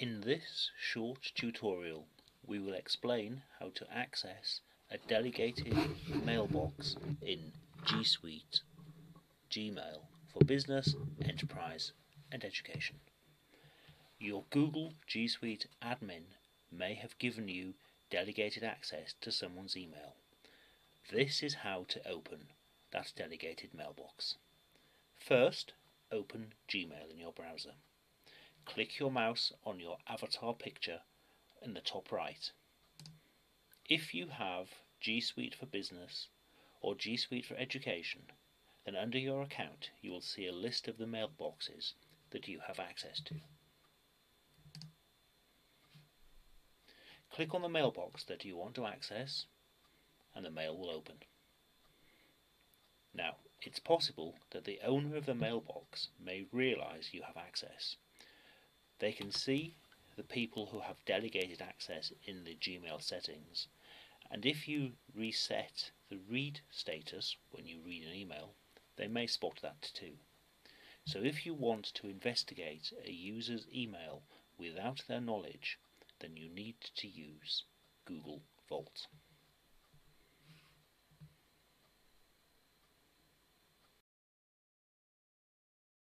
In this short tutorial we will explain how to access a delegated mailbox in G Suite Gmail for business, enterprise and education. Your Google G Suite admin may have given you delegated access to someone's email. This is how to open that delegated mailbox. First, open Gmail in your browser. Click your mouse on your avatar picture in the top right. If you have G Suite for Business or G Suite for Education, then under your account you will see a list of the mailboxes that you have access to. Click on the mailbox that you want to access and the mail will open. Now, it's possible that the owner of the mailbox may realize you have access. They can see the people who have delegated access in the Gmail settings, and if you reset the read status when you read an email, they may spot that too. So if you want to investigate a user's email without their knowledge, then you need to use Google Vault.